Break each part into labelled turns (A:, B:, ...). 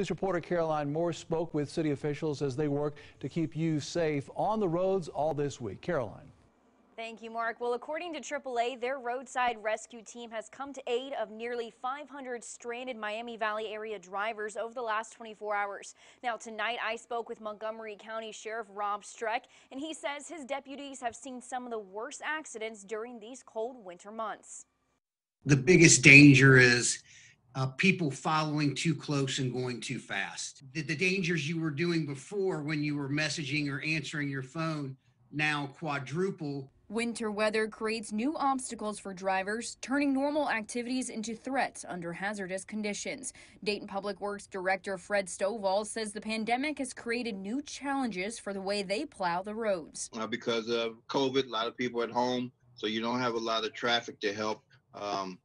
A: News reporter Caroline Moore spoke with city officials as they work to keep you safe on the roads all this week. Caroline.
B: Thank you, Mark. Well, according to AAA, their roadside rescue team has come to aid of nearly 500 stranded Miami Valley area drivers over the last 24 hours. Now, tonight I spoke with Montgomery County Sheriff Rob Streck, and he says his deputies have seen some of the worst accidents during these cold winter months.
C: The biggest danger is uh, people following too close and going too fast. The, the dangers you were doing before when you were messaging or answering your phone now quadruple
B: Winter weather creates new obstacles for drivers, turning normal activities into threats under hazardous conditions. Dayton Public Works Director Fred Stovall says the pandemic has created new challenges for the way they plow the roads.
D: Uh, because of COVID, a lot of people at home, so you don't have a lot of traffic to help um,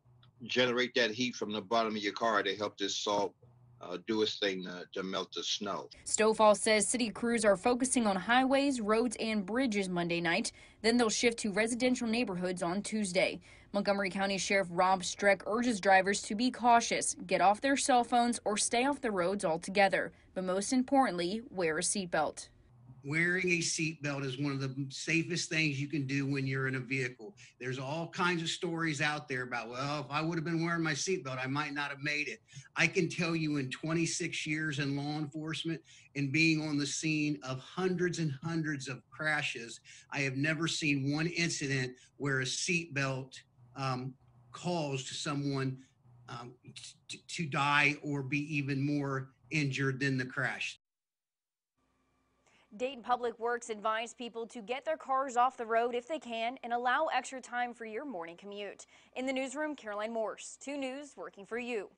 D: generate that heat from the bottom of your car to help this salt uh, do its thing uh, to melt the snow.
B: Stovall says city crews are focusing on highways, roads, and bridges Monday night. Then they'll shift to residential neighborhoods on Tuesday. Montgomery County Sheriff Rob Streck urges drivers to be cautious, get off their cell phones, or stay off the roads altogether. But most importantly, wear a seatbelt
C: wearing a seatbelt is one of the safest things you can do when you're in a vehicle. There's all kinds of stories out there about, well, if I would have been wearing my seatbelt, I might not have made it. I can tell you in 26 years in law enforcement and being on the scene of hundreds and hundreds of crashes, I have never seen one incident where a seatbelt um, caused someone um, to die or be even more injured than the crash.
B: Dayton Public Works advised people to get their cars off the road if they can and allow extra time for your morning commute. In the newsroom, Caroline Morse, 2 News, working for you.